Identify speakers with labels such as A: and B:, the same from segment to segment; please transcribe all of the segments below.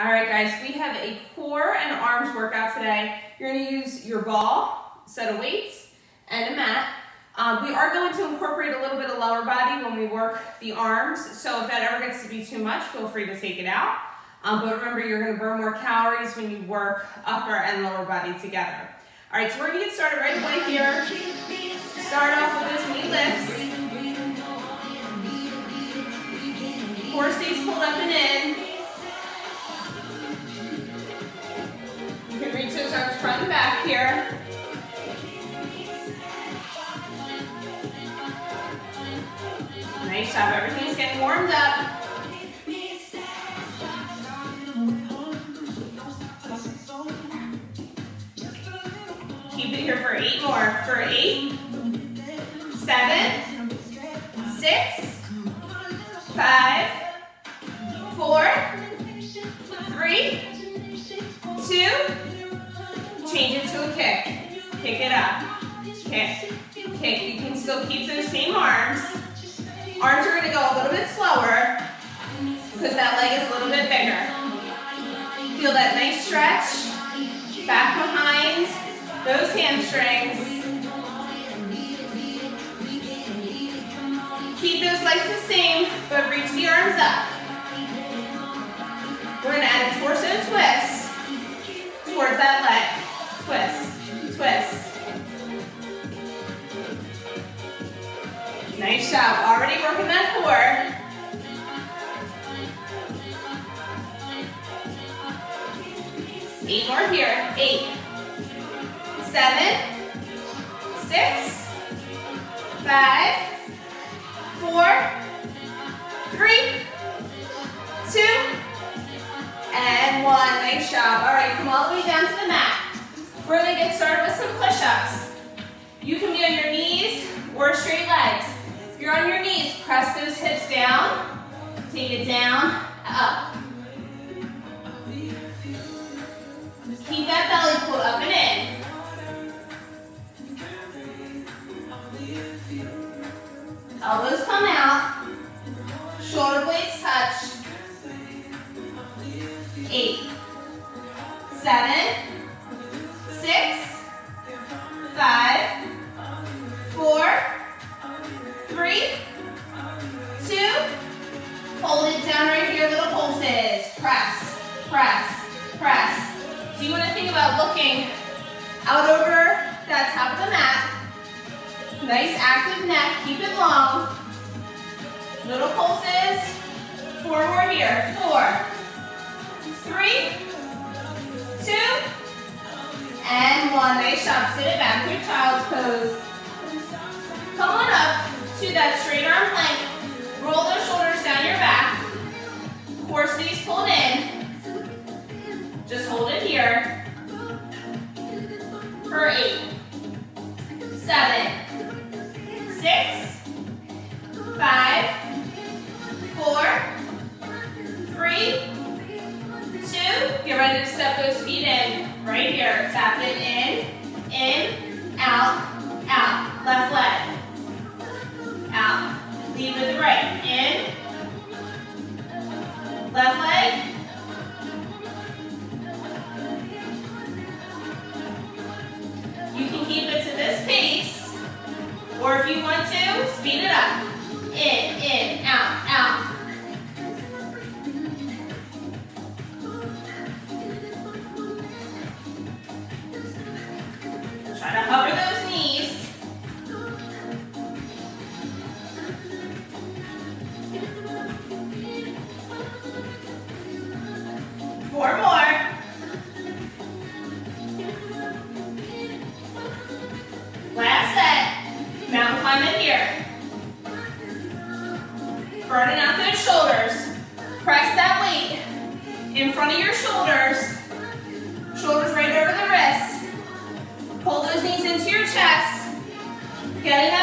A: All right, guys, we have a core and arms workout today. You're gonna use your ball, set of weights, and a mat. Um, we are going to incorporate a little bit of lower body when we work the arms, so if that ever gets to be too much, feel free to take it out. Um, but remember, you're gonna burn more calories when you work upper and lower body together. All right, so we're gonna get started right away here. Start off with those knee lifts. Core stays pulled up and in. Here. Nice job. Everything's getting warmed up. Keep it here for eight more. For eight, seven, six, five, four, three, two, to kick. Kick it up. Kick, kick. You can still keep those same arms. Arms are gonna go a little bit slower because that leg is a little bit bigger. Feel that nice stretch. Back behind those hamstrings. Keep those legs the same, but reach the arms up. We're gonna add a torso Get started with some push-ups. You can be on your knees or straight legs. If you're on your knees, press those hips down, take it down, one. Nice job. Sit it back. Your child's pose. Come on up to that straight arm plank. Roll those shoulders down your back. Core stays pulled in. Just hold it here. For eight, seven, six, five, four, three, two. Get ready to step those feet in. Right here. Tap it in, in, out, out. Left leg. Out. Lead with the right. In. Left leg. You can keep it to this pace. Or if you want to, speed it up. Knees into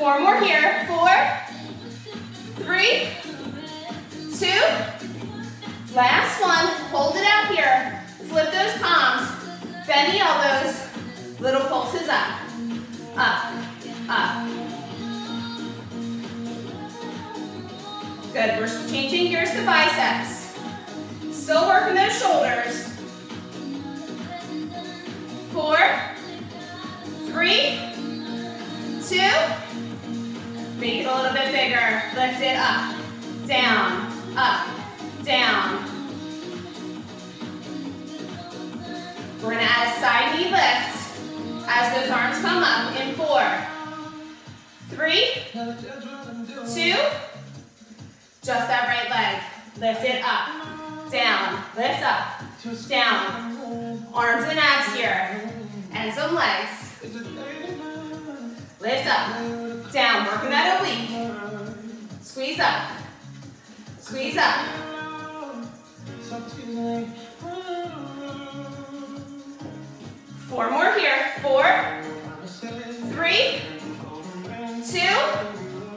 A: Four more here. Four, three, two. Last one. Hold it out here. Flip those palms. Bend the elbows. Little pulses up. Up. Up. Good. We're changing gears to biceps. Still working those shoulders. Four, three, two. Make it a little bit bigger. Lift it up, down, up, down. We're gonna add a side knee lift as those arms come up in four, three, two, just that right leg. Lift it up, down, lift up, down. Arms and abs here, and some legs. Lift up, down, working that oblique. Squeeze up, squeeze up. Four more here, four, three, two,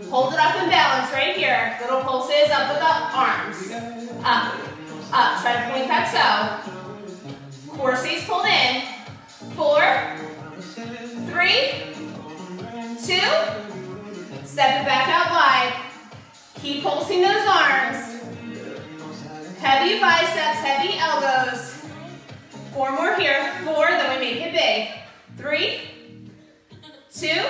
A: hold it up and balance right here. Little pulses up with the arms. Up, up, try to point that toe. Core stays pulled in. Four, three, two, step it back out wide. Keep pulsing those arms. Heavy biceps, heavy elbows. Four more here. Four, then we make it big. Three, two,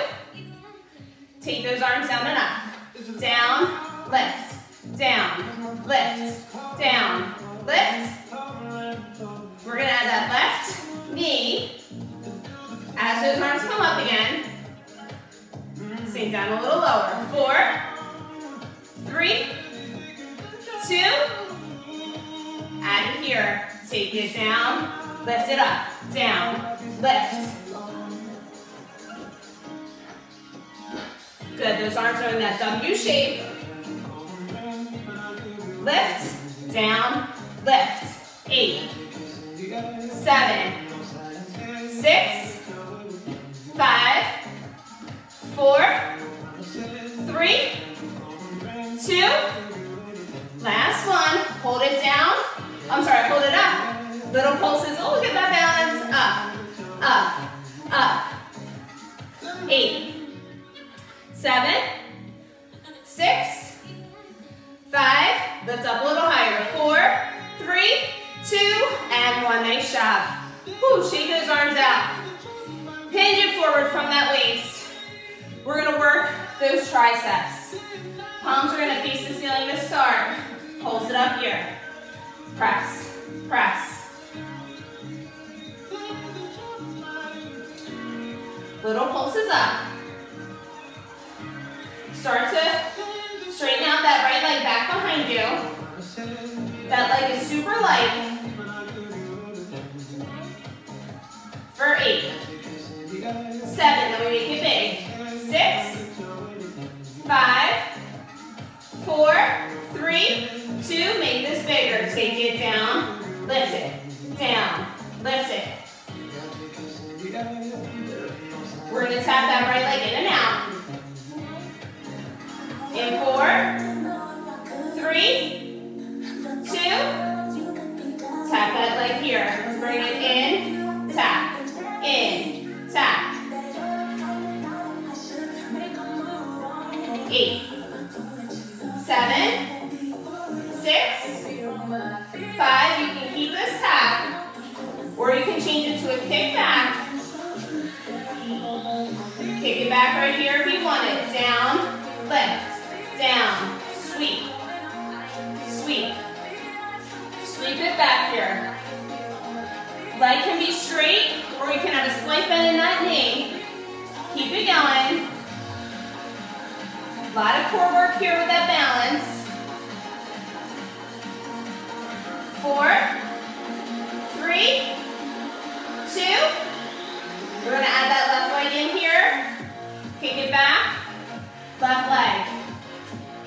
A: take those arms down and up. Down, lift, down, lift, down, lift. We're gonna add that left knee. As those arms come up again, sink down a little lower. Four, three, two, add it here. Take it down, lift it up, down, lift. Good, those arms are in that W shape. Lift, down, lift. Eight, seven, six, five, four, three, two, last one. Hold it down. I'm sorry, hold it up. Little pulses. Oh, look at that balance. Up, up, up. Eight, seven, six, five. Lift up a little higher. Four, three, two, and one. Nice job. Whew, shake those arms out. Hinge it forward from that waist. We're gonna work those triceps. Palms are gonna face the ceiling to start. Pulse it up here. Press, press. Little pulses up. Start to straighten out that right leg back behind you. That leg is super light. For eight. Seven, then we make it big. Six, five, four, three, two. Make this bigger. Take it down, lift it, down, lift it. We're gonna tap that right A lot of core work here with that balance. Four, three, two. We're gonna add that left leg in here. Kick it back, left leg.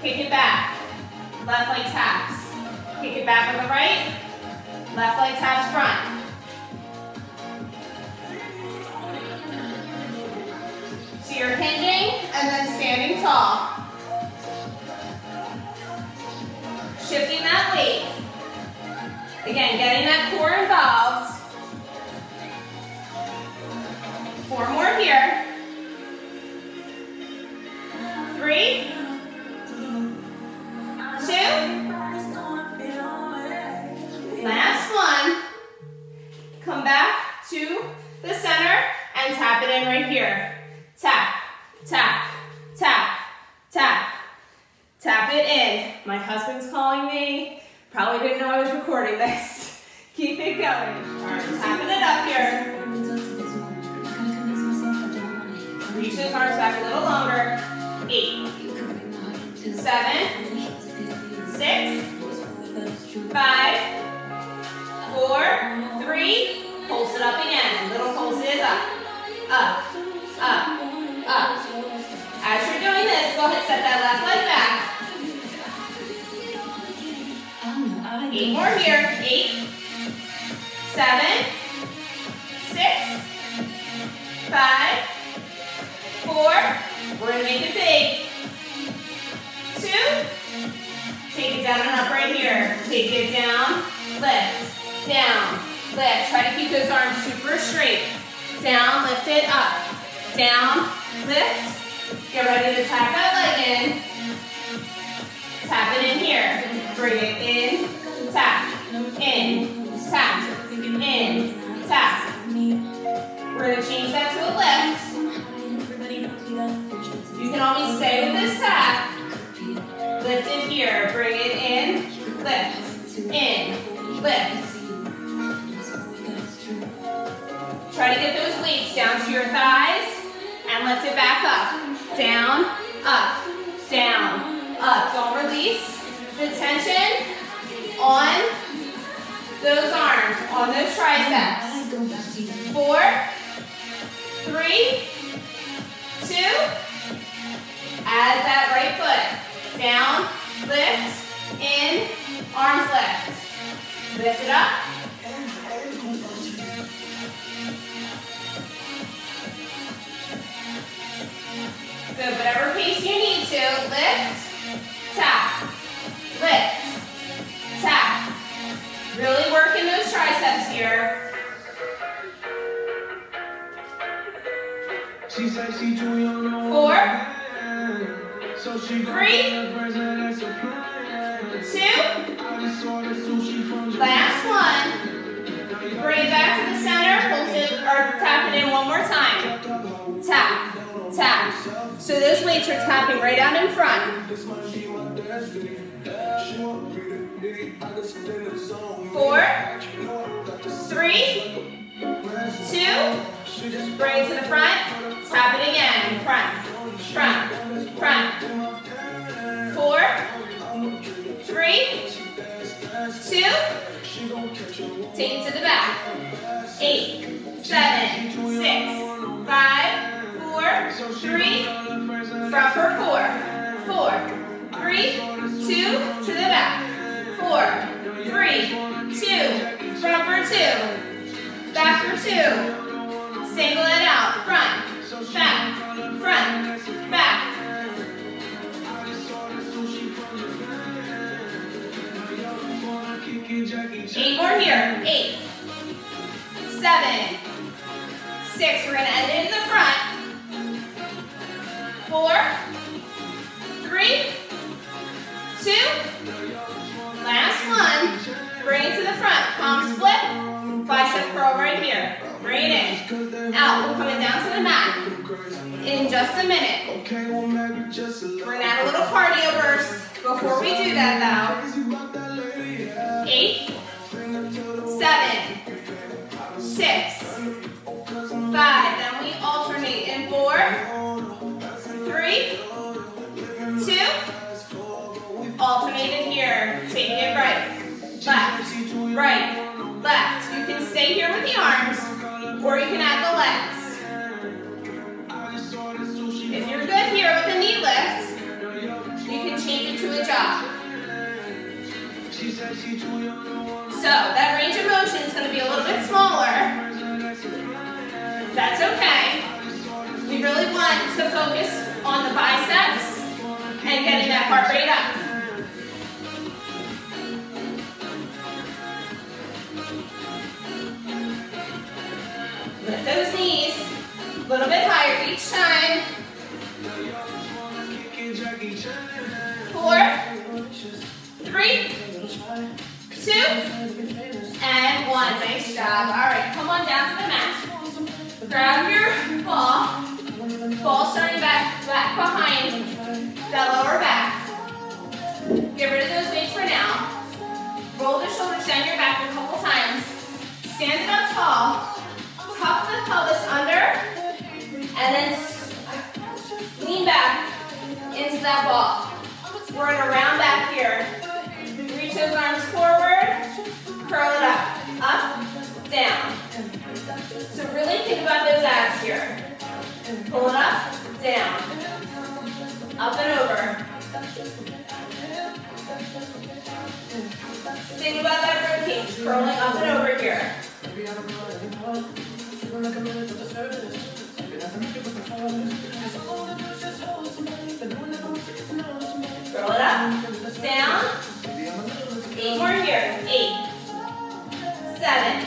A: Kick it back, left leg taps. Kick it back on the right, left leg taps front. So you're hinging and then standing tall. Shifting that weight. Again, getting that core involved. Four more here. Go ahead, set that left leg back. Eight more here. Eight, seven, six, five, four. We're gonna make it big. Two. Take it down and up right here. Take it down, lift, down, lift. Try to keep those arms super straight. Down, lift it up. Down, lift. Get ready to tap that leg in. Tap it in here. Bring it in, tap, in, tap, in, tap. We're gonna change that to a lift. You can always stay with this tap. Lift it here, bring it in, lift, in, lift. Try to get those weights down to your thighs and lift it back up. Down, up, down, up. Don't release the tension on those arms, on those triceps. Four, three, two. Add that right foot. Down, lift, in, arms lift. Lift it up. Good, whatever pace you need to. Lift, tap, lift, tap. Really working those triceps here.
B: She said she too young to
A: Four. Three, Are tapping right out in front. Four, three, two, bring it to the front, tap it again, front, front, front, four, three, two, take it to the back, eight, seven, six. We're to end it in the front. Four, three, two. Last one. Bring it to the front. Palms flip. Bicep curl right here. Bring it in. Out. We're coming down to the mat in just a minute. We're to add a little cardio burst. Before we do that though, eight, seven, So that range of motion is going to be a little bit smaller. That's okay. We really want to focus on the biceps and getting that heart rate up. Lift those knees a little bit higher each time. Two, and one. Nice job. All right, come on down to the mat. Grab your ball. Ball starting back, back behind that lower back. Get rid of those weights for now. Roll the shoulders down your back a couple times. Stand up tall. Tuck the pelvis under. And then lean back into that ball. We're in a round back here. Reach those arms forward. Curl it up. Up, down. So really think about those abs here. Pull it up, down. Up and over. Think about that cage, curling up and over here. Curl it up, down. Seven,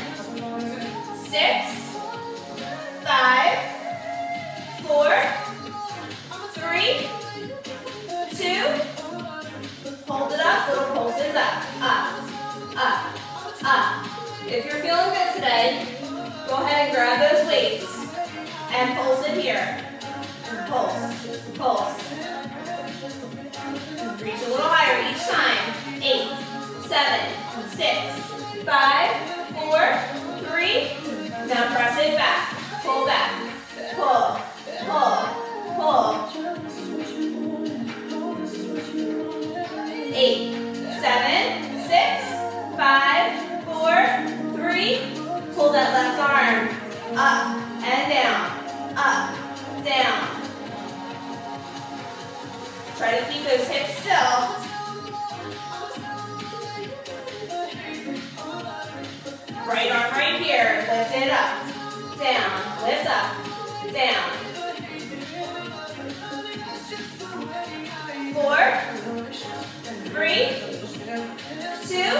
A: those hips still. Right arm right here, lift it up, down, lift up, down. Four, three, two,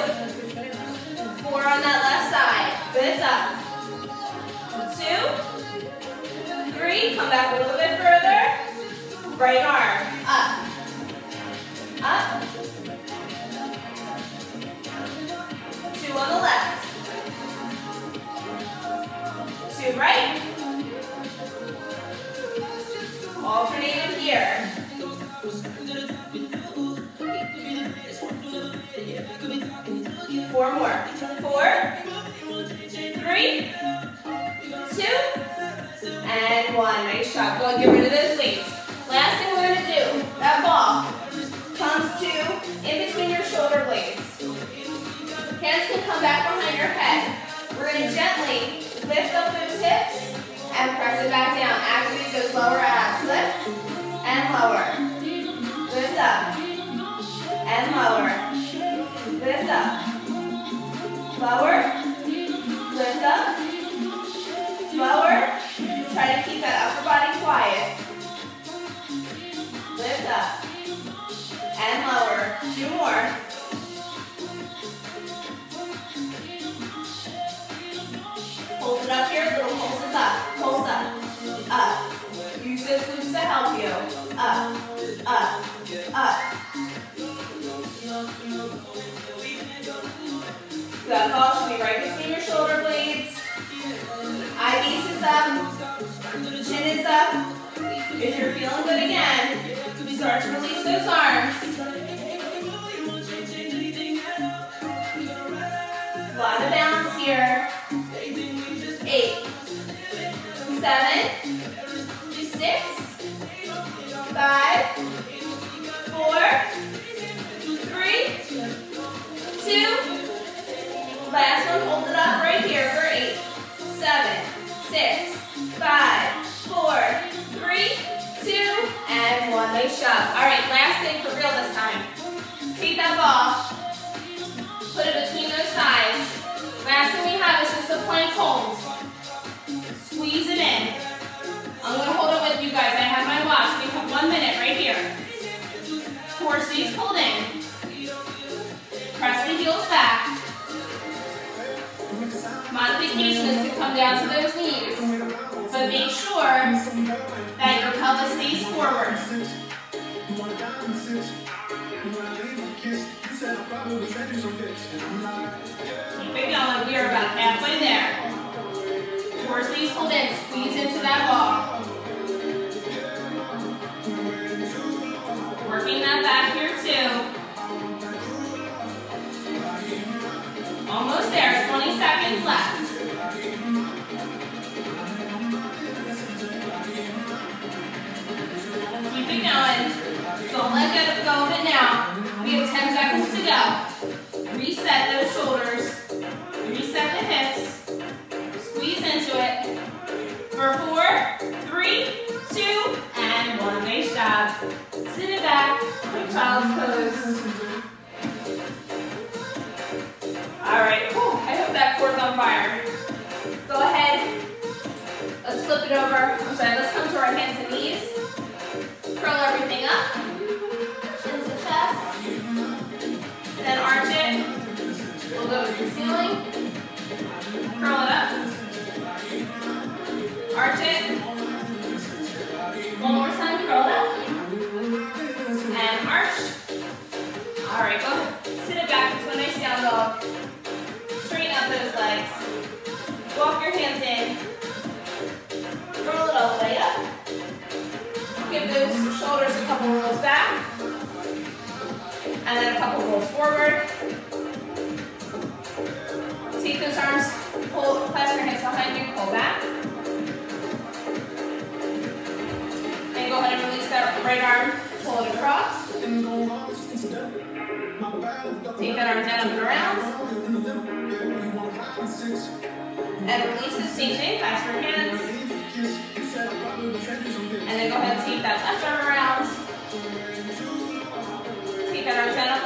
A: four on that left side, lift up. Two, three, come back a little bit further. Right arm, Lower. Lift up. Lower. Try to keep that upper body quiet. Lift up. And lower. Two more. Hold it up here, little pulses up, pulse up, up. Use those glutes to help you. Up, up, up. That ball should be right between your shoulder blades. IVs is up, chin is up. If you're feeling good again, start to release those arms. A lot of balance here. Eight, seven, hold. Squeeze it in. I'm gonna hold it with you guys. I have my watch. We have one minute right here. Stays pulled in. Press the heels back. Modification is to come down to those knees. But make sure that your pelvis stays forward. Stays pulled in. Squeeze into that ball. Working that back here too. Almost there. 20 seconds left. Keep it going. Don't let go of it now. We have 10 seconds to go. Reset those shoulders. Reset the hips. Squeeze into it. Over. I'm sorry. Let's come to our hands and knees. Curl everything up. Chins to chest. And then arch it. We'll go to the ceiling. Curl it up. Arch it. One more time. Curl it up. And arch. All right, go. Sit it back into a nice down dog. Straighten out those legs. Walk your And then a couple rolls forward. Take those arms, pull, clasp your hands behind you, pull back. And go ahead and release that right arm, pull it across. Take that arm down and around. And release the same thing, clasp your hands. And then go ahead and take that left arm that are channel